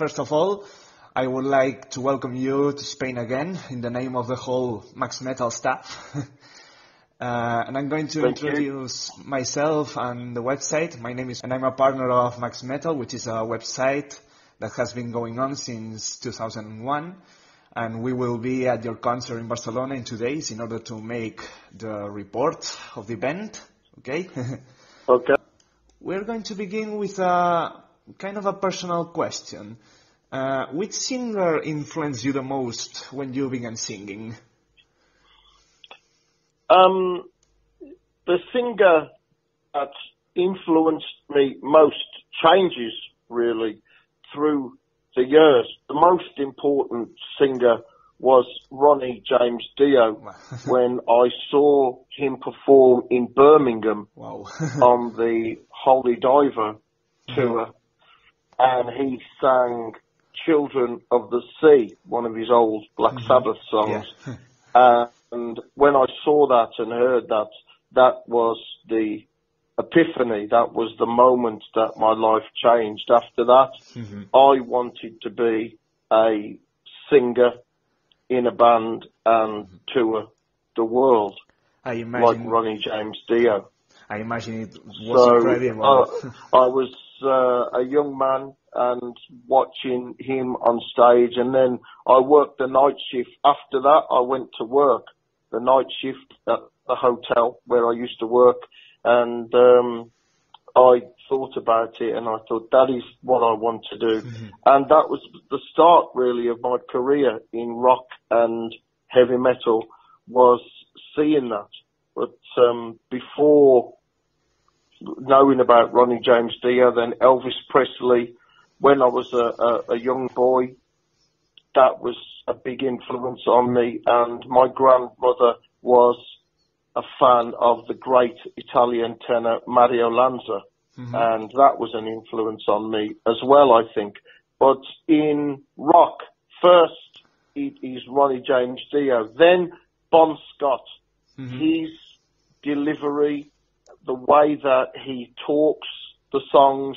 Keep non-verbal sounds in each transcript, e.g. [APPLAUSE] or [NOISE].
first of all, I would like to welcome you to Spain again in the name of the whole Max Metal staff. [LAUGHS] Uh, and I'm going to Thank introduce myself and the website. My name is, and I'm a partner of Max Metal, which is a website that has been going on since 2001. And we will be at your concert in Barcelona in two days in order to make the report of the event. Okay? [LAUGHS] Okay. We're going to begin with a kind of a personal question. Uh, which singer influenced you the most when you began singing? Um, the singer that influenced me most changes really through the years. The most important singer was Ronnie James Dio [LAUGHS] when I saw him perform in Birmingham [LAUGHS] on the Holy Diver tour and he sang Children of the Sea, one of his old Black mm-hmm. Sabbath songs. Yeah. [LAUGHS] And when I saw that and heard that, that was the epiphany. That was the moment that my life changed. After that, mm-hmm. I wanted to be a singer in a band and mm-hmm. tour the world I like Ronnie James Dio. I imagine it was So incredible. uh, [LAUGHS] I was uh, a young man and watching him on stage, and then I worked the night shift. After that, I went to work the night shift at the hotel where I used to work, and um, I thought about it, and I thought that is what I want to do, and that was the start really of my career in rock and heavy metal was seeing that. But um, before knowing about Ronnie James Dio, then Elvis Presley, when I was a, a, a young boy, that was a big influence on me. And my grandmother was a fan of the great Italian tenor Mario Lanza. Mm-hmm. And that was an influence on me as well, I think. But in rock, first it is Ronnie James Dio, then Bon Scott. Mm-hmm. His delivery, the way that he talks the songs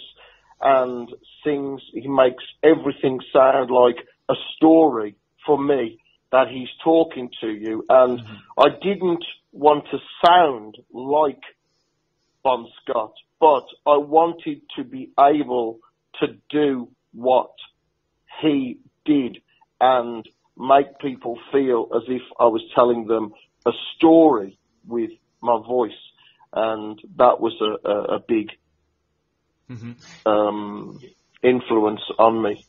and sings, he makes everything sound like a story for me that he's talking to you. And mm-hmm. I didn't want to sound like Bon Scott, but I wanted to be able to do what he did and make people feel as if I was telling them a story with my voice. And that was a, a, a big um, influence on me.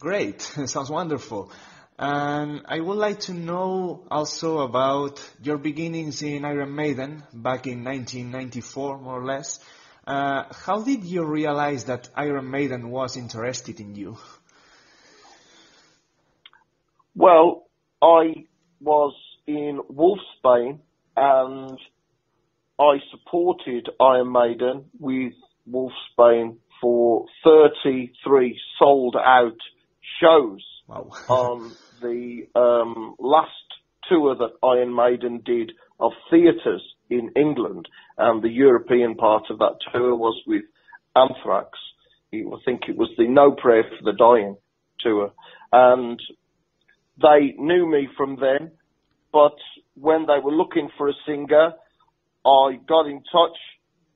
Great, [LAUGHS] sounds wonderful. And I would like to know also about your beginnings in Iron Maiden back in 1994, more or less. Uh, how did you realize that Iron Maiden was interested in you? Well, I was in Wolfsbane and I supported Iron Maiden with Wolfsbane for 33 sold out shows Wow. [LAUGHS] on the um, last tour that Iron Maiden did of theatres in England, and the European part of that tour was with Anthrax. I think it was the No Prayer for the Dying tour, and they knew me from then. But when they were looking for a singer, I got in touch,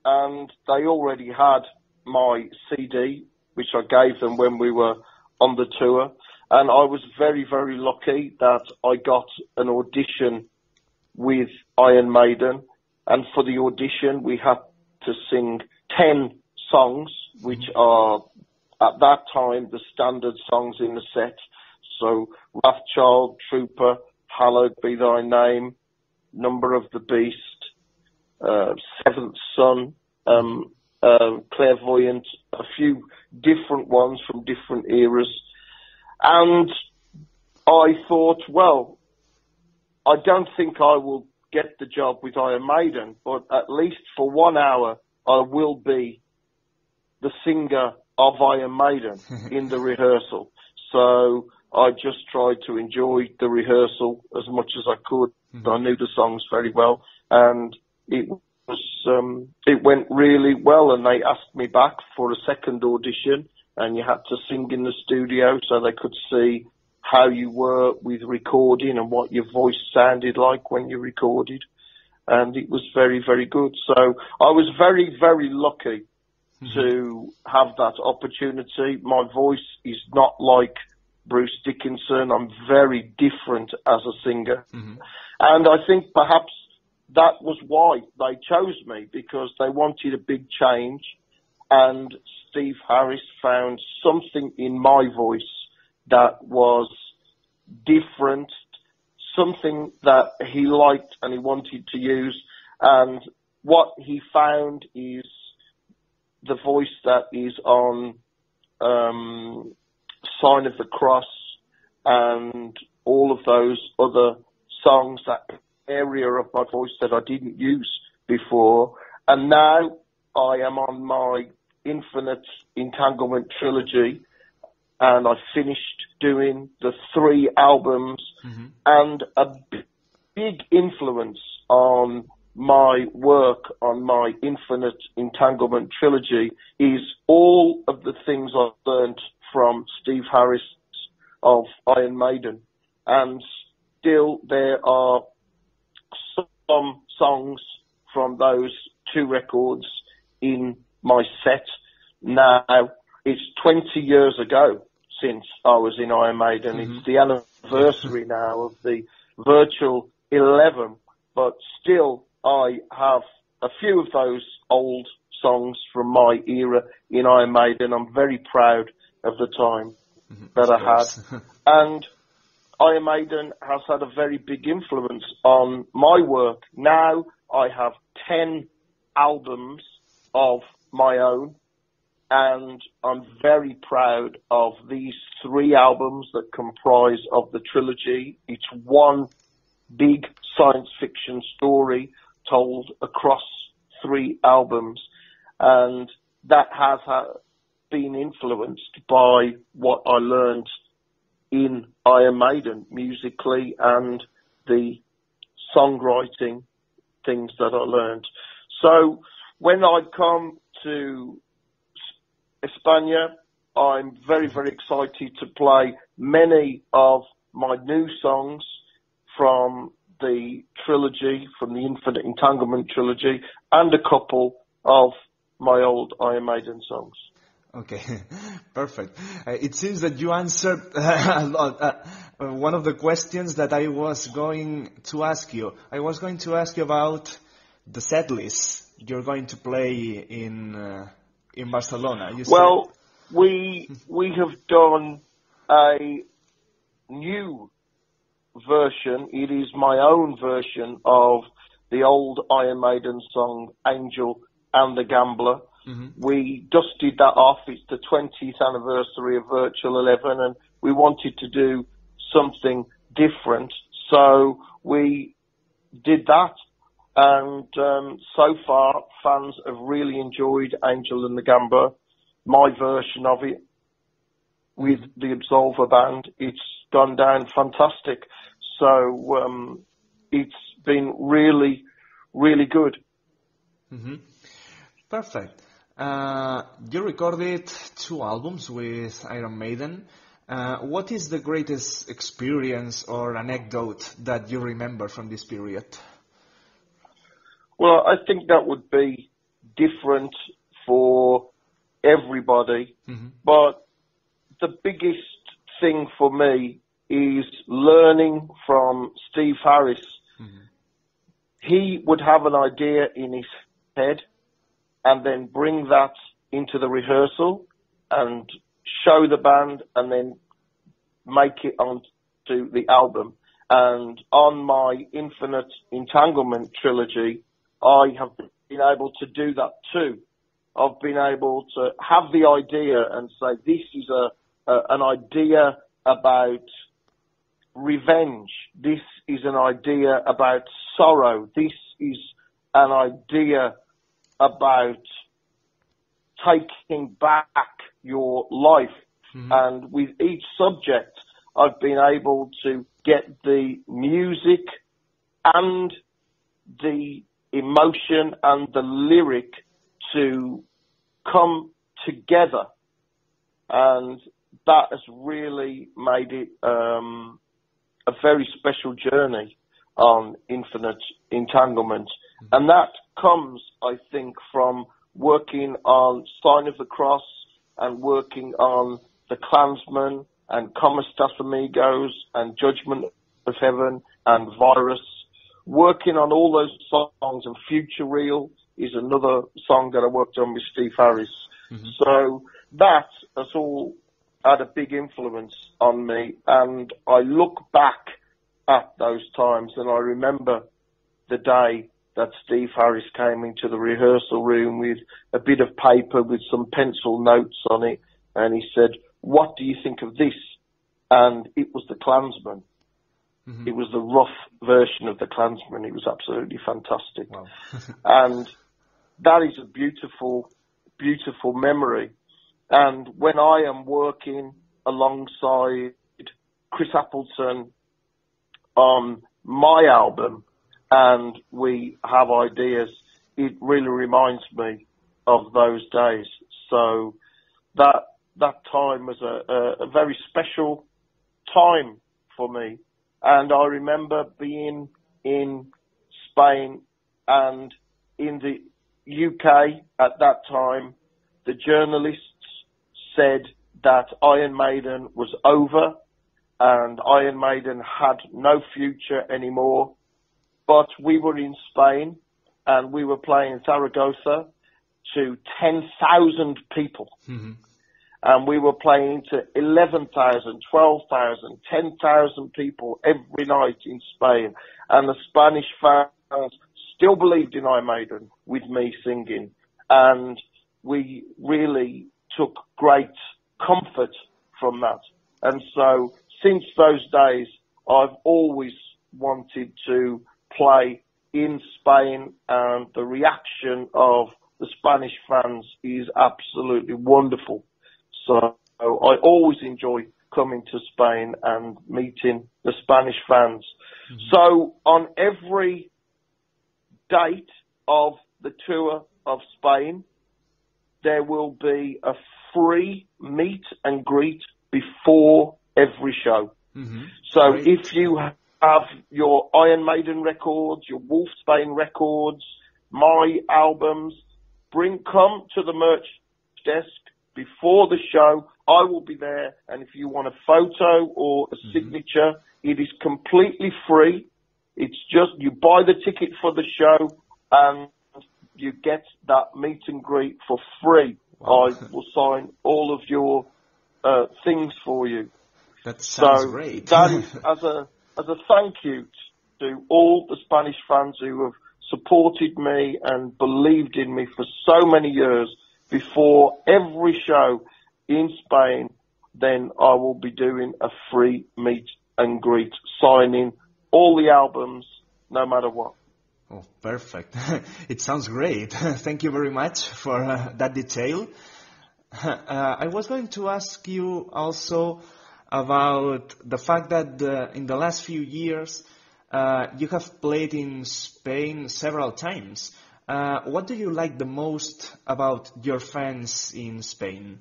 and they already had my CD, which I gave them when we were on the tour. And I was very, very lucky that I got an audition with Iron Maiden. And for the audition, we had to sing 10 songs, which mm-hmm. are at that time the standard songs in the set. So Wrathchild, Trooper, Hallowed Be Thy Name, Number of the Beast, uh, Seventh Son, um, um, Clairvoyant, a few different ones from different eras. And I thought, well, I don't think I will get the job with Iron Maiden, but at least for one hour, I will be the singer of Iron Maiden [LAUGHS] in the rehearsal. So I just tried to enjoy the rehearsal as much as I could. I knew the songs very well, and it was um, it went really well. And they asked me back for a second audition, and you had to sing in the studio so they could see how you were with recording and what your voice sounded like when you recorded. And it was very, very good. So I was very, very lucky mm-hmm. to have that opportunity. My voice is not like Bruce Dickinson. I'm very different as a singer. Mm-hmm. And I think perhaps that was why they chose me because they wanted a big change and Steve Harris found something in my voice that was different, something that he liked and he wanted to use. And what he found is the voice that is on um, Sign of the Cross and all of those other songs, that area of my voice that I didn't use before. And now I am on my Infinite Entanglement trilogy and I finished doing the three albums mm-hmm. and a b- big influence on my work on my Infinite Entanglement trilogy is all of the things I've learned from Steve Harris of Iron Maiden. And still there are some songs from those two records in my set now. It's 20 years ago since I was in Iron Maiden. Mm-hmm. It's the anniversary now of the virtual 11, but still I have a few of those old songs from my era in Iron Maiden. I'm very proud of the time mm-hmm. that I had. [LAUGHS] and Iron Maiden has had a very big influence on my work. Now I have 10 albums of my own and I'm very proud of these three albums that comprise of the trilogy. It's one big science fiction story told across three albums, and that has uh, been influenced by what I learned in Iron Maiden musically and the songwriting things that I learned. So when I come to España. I'm very, very excited to play many of my new songs from the trilogy, from the Infinite Entanglement trilogy, and a couple of my old Iron Maiden songs. Okay, [LAUGHS] perfect. Uh, it seems that you answered [LAUGHS] a lot. Uh, one of the questions that I was going to ask you, I was going to ask you about the set list you're going to play in uh, in Barcelona? You well, said... we we have done a new version. It is my own version of the old Iron Maiden song "Angel and the Gambler." Mm-hmm. We dusted that off. It's the 20th anniversary of Virtual 11, and we wanted to do something different. So we did that and um, so far, fans have really enjoyed Angel and the Gambler, my version of it with the Absolva band. It's gone down fantastic. So um, it's been really, really good. Mm-hmm. Perfect. Uh, you recorded two albums with Iron Maiden. Uh, what is the greatest experience or anecdote that you remember from this period? Well, I think that would be different for everybody, mm-hmm. but the biggest thing for me is learning from Steve Harris. Mm-hmm. He would have an idea in his head and then bring that into the rehearsal and show the band and then make it onto the album. And on my Infinite Entanglement trilogy, I have been able to do that too. I've been able to have the idea and say this is a, a an idea about revenge. This is an idea about sorrow. This is an idea about taking back your life. Mm-hmm. And with each subject, I've been able to get the music and the emotion and the lyric to come together and that has really made it um, a very special journey on infinite entanglement, and that comes, I think, from working on Sign of the Cross and working on the Clansman and Como Estas Amigos and Judgment of Heaven and Virus. Working on all those songs and Futureal is another song that I worked on with Steve Harris. Mm-hmm. So that has all had a big influence on me and I look back at those times and I remember the day that Steve Harris came into the rehearsal room with a bit of paper with some pencil notes on it and he said, what do you think of this? And it was the Clansman. Mm-hmm. It was the rough version of the Clansman. It was absolutely fantastic. Wow. [LAUGHS] and that is a beautiful, beautiful memory. And when I am working alongside Chris Appleton on my album and we have ideas, it really reminds me of those days. So that that time was a, a, a very special time for me. And I remember being in Spain and in the UK at that time, the journalists said that Iron Maiden was over and Iron Maiden had no future anymore. But we were in Spain and we were playing Zaragoza to 10,000 people. Mm-hmm and we were playing to 11,000, 12,000, 10,000 people every night in Spain. And the Spanish fans still believed in Iron Maiden with me singing. And we really took great comfort from that. And so since those days, I've always wanted to play in Spain and the reaction of the Spanish fans is absolutely wonderful. So I always enjoy coming to Spain and meeting the Spanish fans. Mm-hmm. So on every date of the tour of Spain, there will be a free meet and greet before every show. Mm-hmm. So Great. if you have your Iron Maiden records, your Wolfsbane records, my albums, bring come to the merch desk before the show. I will be there, and if you want a photo or a mm-hmm. signature, it is completely free. It's just you buy the ticket for the show, and you get that meet and greet for free. Wow. I will sign all of your uh, things for you. That sounds so great. that is [LAUGHS] as a as a thank you to all the Spanish fans who have supported me and believed in me for so many years before every show in Spain, then I will be doing a free meet and greet, signing all the albums, no matter what. Oh, perfect. [LAUGHS] it sounds great. [LAUGHS] Thank you very much for uh, that detail. [LAUGHS] Uh, I was going to ask you also about the fact that uh, in the last few years uh, you have played in Spain several times. Uh, what do you like the most about your fans in Spain?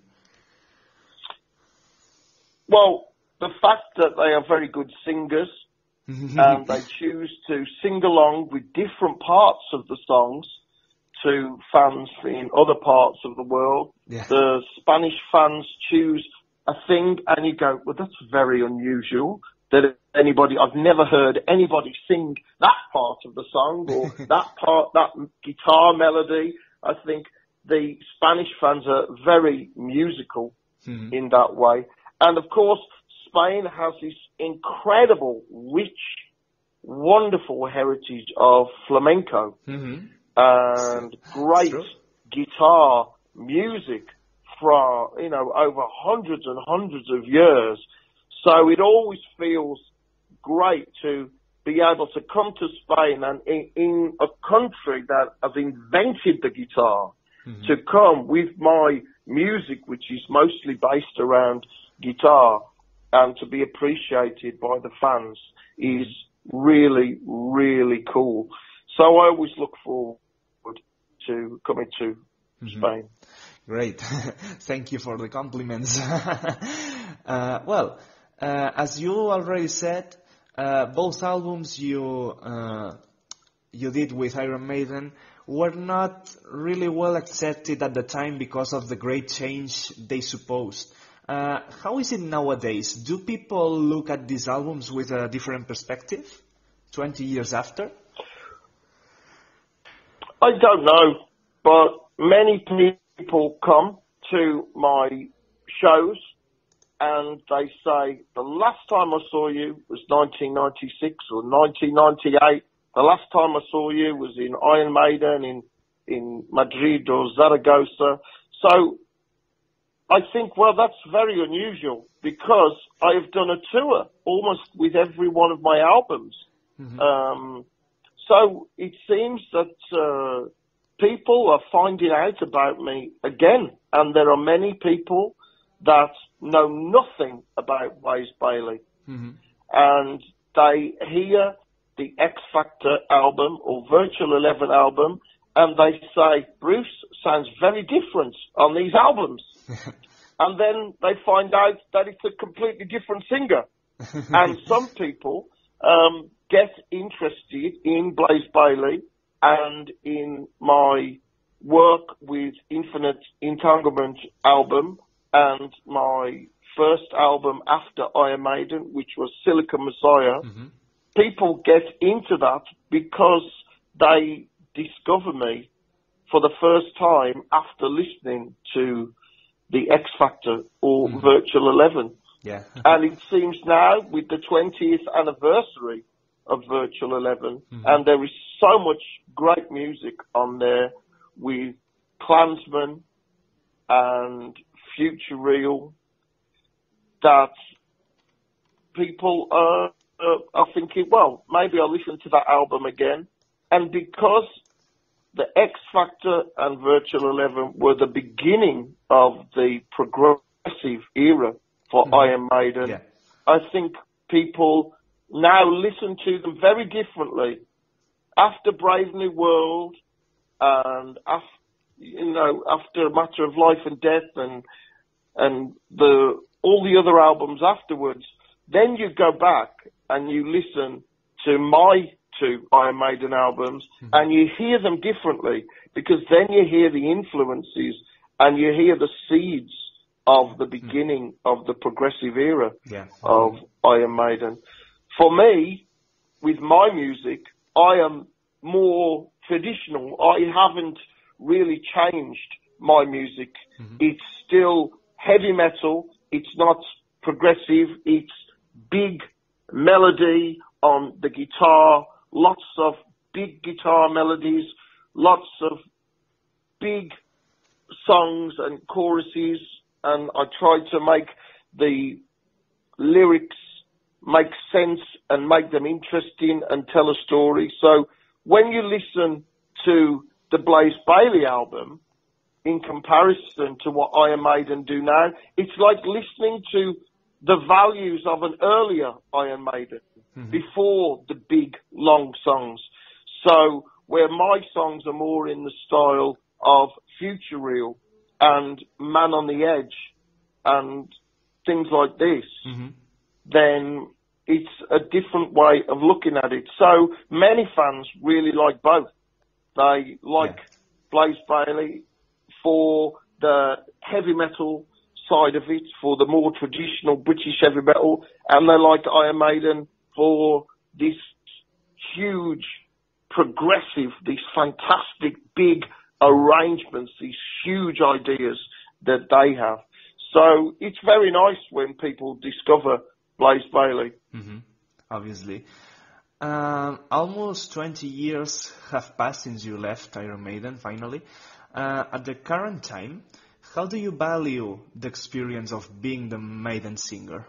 Well, the fact that they are very good singers and they choose to sing along with different parts of the songs to fans in other parts of the world. Yeah. The Spanish fans choose a thing and you go, well, that's very unusual that anybody, I've never heard anybody sing that part of the song or [LAUGHS] that part, that guitar melody. I think the Spanish fans are very musical mm-hmm. in that way. And of course, Spain has this incredible, rich, wonderful heritage of flamenco mm-hmm. and great guitar music from, you know, over hundreds and hundreds of years. So it always feels great to be able to come to Spain and in, in a country that has invented the guitar mm-hmm. to come with my music, which is mostly based around guitar and to be appreciated by the fans is really, really cool. So I always look forward to coming to mm-hmm. Spain. Great. [LAUGHS] Thank you for the compliments. [LAUGHS] uh, well, uh, as you already said, uh, both albums you uh, you did with Iron Maiden were not really well accepted at the time because of the great change they supposed. Uh, how is it nowadays? Do people look at these albums with a different perspective, 20 years after? I don't know, but many people come to my shows and they say, the last time I saw you was 1996 or 1998. The last time I saw you was in Iron Maiden in, in Madrid or Zaragoza. So I think, well, that's very unusual because I have done a tour almost with every one of my albums. Mm-hmm. Um, so it seems that uh, people are finding out about me again, and there are many people that know nothing about Blaze Bayley, mm-hmm. and they hear the X Factor album or Virtual Eleven album, and they say Bruce sounds very different on these albums, [LAUGHS] and then they find out that it's a completely different singer, [LAUGHS] and some people um, get interested in Blaze Bayley and in my work with Infinite Entanglement album and my first album after Iron Maiden, which was Silicon Messiah, mm-hmm. people get into that because they discover me for the first time after listening to the X Factor or mm-hmm. Virtual Eleven. Yeah. and it seems now with the 20th anniversary of Virtual 11, mm-hmm. and there is so much great music on there with Clansman and Futureal that people are, uh, are thinking, well, maybe I'll listen to that album again. And because the X Factor and Virtual 11 were the beginning of the progressive era for mm-hmm. Iron Maiden, yeah. I think people now listen to them very differently. After Brave New World and after, you know, after a matter of life and death and, and the, all the other albums afterwards, then you go back and you listen to my two Iron Maiden albums mm-hmm. and you hear them differently because then you hear the influences and you hear the seeds of the mm-hmm. beginning mm-hmm. of the progressive era yeah. of Iron Maiden. For me, with my music, I am more traditional. I haven't really changed my music. Mm-hmm. It's still heavy metal. It's not progressive. It's big melody on the guitar, lots of big guitar melodies, lots of big songs and choruses, and I try to make the lyrics make sense and make them interesting and tell a story. So when you listen to the Blaze Bayley album, in comparison to what Iron Maiden do now, it's like listening to the values of an earlier Iron Maiden mm-hmm. before the big long songs. So where my songs are more in the style of Futureal and Man on the Edge and things like this, mm-hmm. then it's a different way of looking at it. So many fans really like both. They like yeah. Blaze Bayley for the heavy metal side of it, for the more traditional British heavy metal, and they like Iron Maiden for this huge, progressive, these fantastic big arrangements, these huge ideas that they have. So it's very nice when people discover Blaze Bayley. Mm-hmm. Obviously. Um, almost 20 years have passed since you left Iron Maiden, finally. Uh, at the current time, how do you value the experience of being the Maiden singer?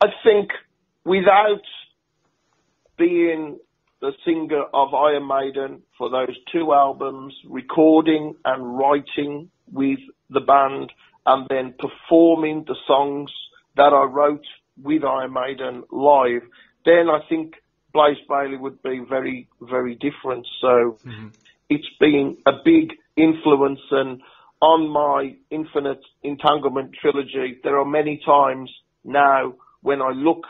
I think without being the singer of Iron Maiden for those two albums, recording and writing with the band, and then performing the songs that I wrote with Iron Maiden live, then I think Blaze Bayley would be very, very different. So mm-hmm. it's been a big influence and on my Infinite Entanglement trilogy, there are many times now when I look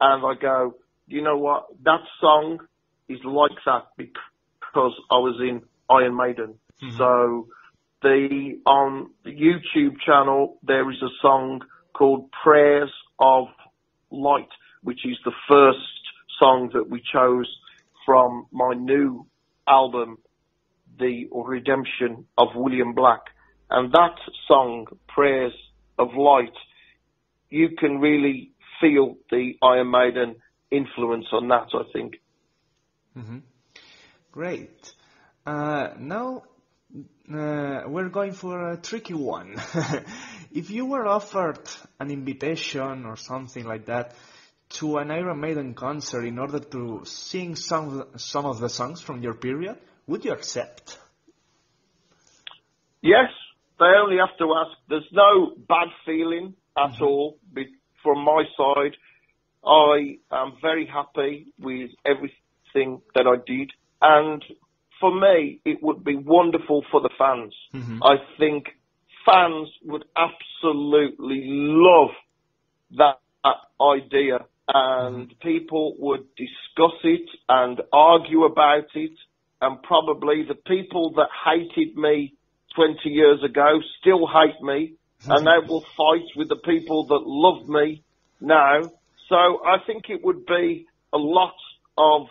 and I go, you know what, that song is like that because I was in Iron Maiden. Mm-hmm. So the on the YouTube channel there is a song called Prayers of Light, which is the first song that we chose from my new album, The Redemption of William Black. And that song, Prayers of Light, you can really feel the Iron Maiden influence on that, I think. Mm-hmm. Great. Uh, now uh, we're going for a tricky one. [LAUGHS] if you were offered an invitation or something like that to an Iron Maiden concert in order to sing some some of the songs from your period, would you accept? Yes, they only have to ask. There's no bad feeling at mm-hmm. all from my side. I am very happy with everything that I did, and for me, it would be wonderful for the fans. Mm-hmm. I think fans would absolutely love that, that idea and mm-hmm. people would discuss it and argue about it and probably the people that hated me 20 years ago still hate me [LAUGHS] and they will fight with the people that love me now. So I think it would be a lot of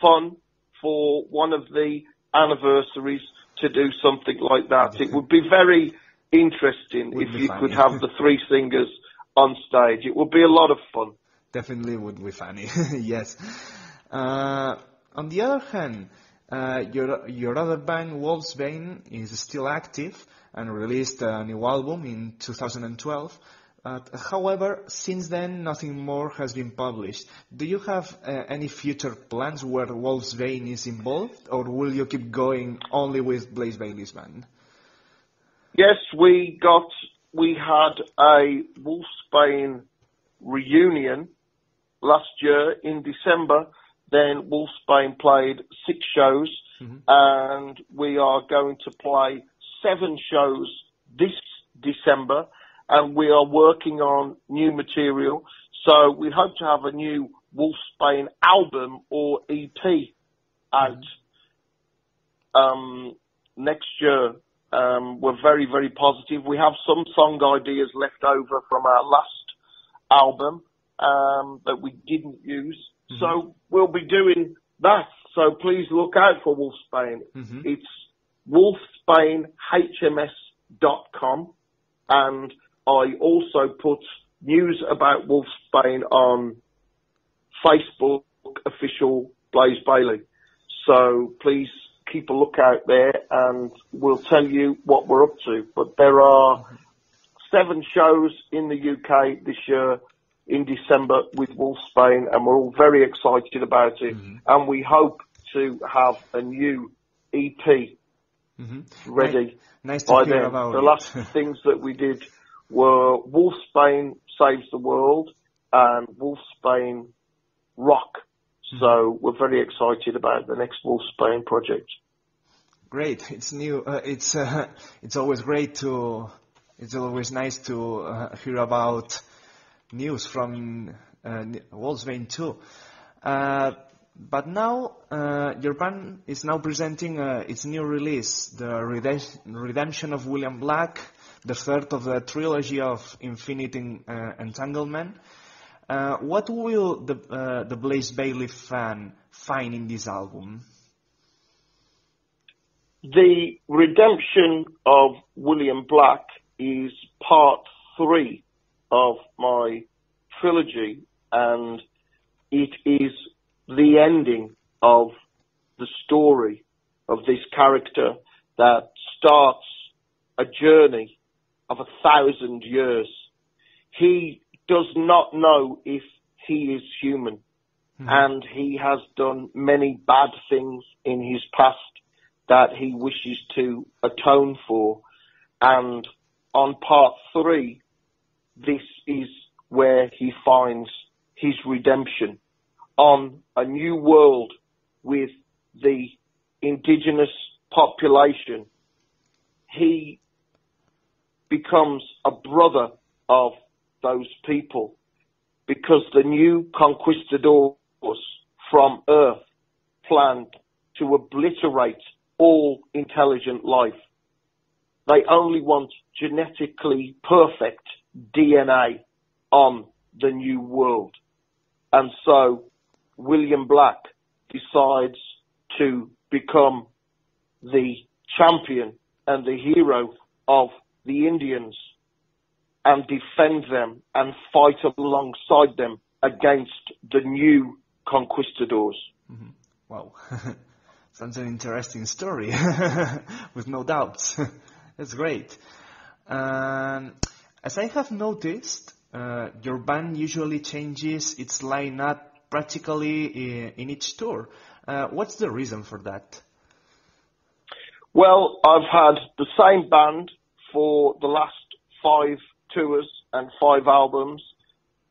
fun for one of the anniversaries to do something like that. It would be very interesting would if you could have the three [LAUGHS] singers on stage. It would be a lot of fun. Definitely would be funny. [LAUGHS] yes. Uh, on the other hand, uh, your your other band Wolfsbane is still active and released a new album in 2012. Uh, however, since then, nothing more has been published. Do you have uh, any future plans where Wolfsbane is involved, or will you keep going only with Blaze Bayley's band? Yes, we got, we had a Wolfsbane reunion last year in December. Then Wolfsbane played six shows, mm-hmm. and we are going to play seven shows this December and we are working on new material. So we hope to have a new Wolfsbane album or EP out um, next year. Um, we're very, very positive. We have some song ideas left over from our last album um, that we didn't use. Mm-hmm. So we'll be doing that. So please look out for Wolfsbane. Mm-hmm. It's wolfsbanehms.com and I also put news about Wolfsbane on Facebook official Blaze Bayley. So please keep a lookout there and we'll tell you what we're up to. But there are seven shows in the UK this year in December with Wolfsbane and we're all very excited about it mm-hmm. and we hope to have a new EP mm-hmm. ready nice, nice by then. the last things that we did [LAUGHS] were Wolfsbane Saves the World and Wolfsbane Rock. Mm-hmm. So we're very excited about the next Wolfsbane project. Great. It's new. Uh, it's uh, [LAUGHS] it's always great to. It's always nice to uh, hear about news from uh, Wolfsbane too. Uh, but now uh, your band is now presenting uh, its new release, the Redemption of William Black, the third of the trilogy of Infinite uh, Entanglement. Uh, what will the, uh, the Blaze Bayley fan find in this album? The Redemption of William Black is part three of my trilogy, and it is the ending of the story of this character that starts a journey of a thousand years. He does not know if he is human mm-hmm. and he has done many bad things in his past that he wishes to atone for. And on part three, this is where he finds his redemption on a new world with the indigenous population he becomes a brother of those people because the new conquistadors from Earth planned to obliterate all intelligent life. They only want genetically perfect DNA on the new world. And so William Black decides to become the champion and the hero of the Indians and defend them and fight alongside them against the new conquistadors. Mm-hmm. Wow. [LAUGHS] Sounds an interesting story, [LAUGHS] with no doubts. [LAUGHS] That's great. Um, as I have noticed, uh, your band usually changes its lineup practically in, in each tour. Uh, what's the reason for that? Well, I've had the same band for the last five tours and five albums.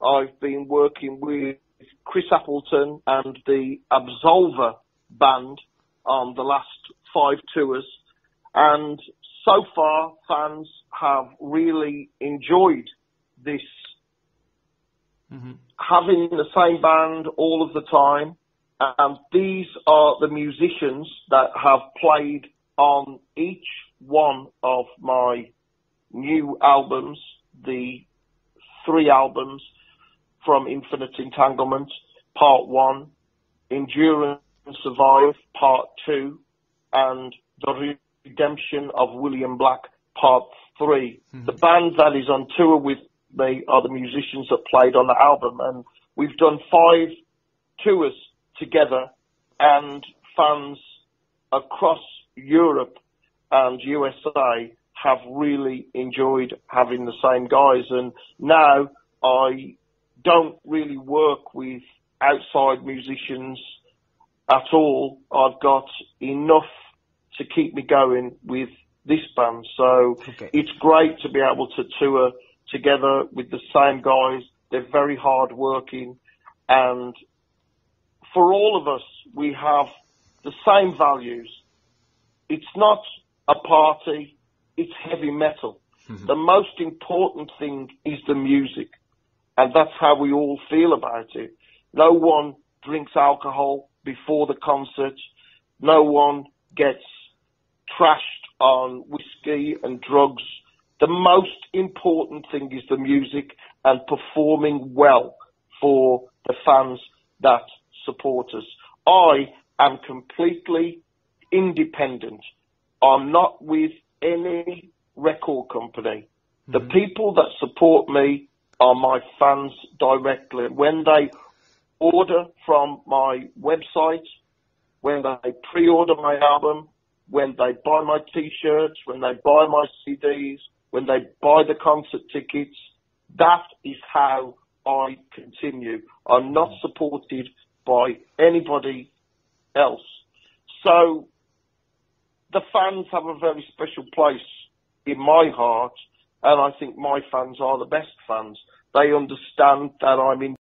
I've been working with Chris Appleton and the Absolva band on the last five tours. And so far, fans have really enjoyed this mm-hmm. having the same band all of the time. And these are the musicians that have played on each one of my new albums, the three albums from Infinite Entanglement, Part 1, Endure and Survive, Part 2, and The Redemption of William Black, Part 3. Mm-hmm. The band that is on tour with me are the musicians that played on the album, and we've done five tours together, and fans across Europe and USA have really enjoyed having the same guys. And now I don't really work with outside musicians at all. I've got enough to keep me going with this band. So okay. it's great to be able to tour together with the same guys. They're very hard working and for all of us, we have the same values. It's not a party it's heavy metal. Mm-hmm. The most important thing is the music. And that's how we all feel about it. No one drinks alcohol before the concert. No one gets trashed on whiskey and drugs. The most important thing is the music and performing well for the fans that support us. I am completely independent. I'm not with any record company. Mm-hmm. The people that support me are my fans directly. When they order from my website, when they pre-order my album, when they buy my t-shirts, when they buy my CDs, when they buy the concert tickets, that is how I continue. I'm not mm-hmm. supported by anybody else. So the fans have a very special place in my heart, and I think my fans are the best fans. They understand that I'm in